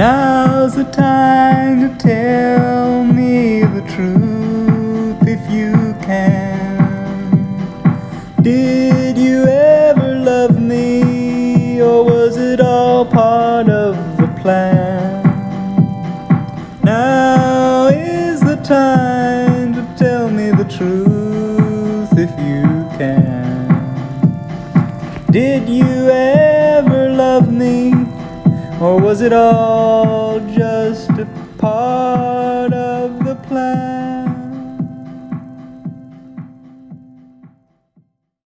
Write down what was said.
Now's the time to tell me the truth if you can. Did drag